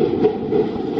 どうも。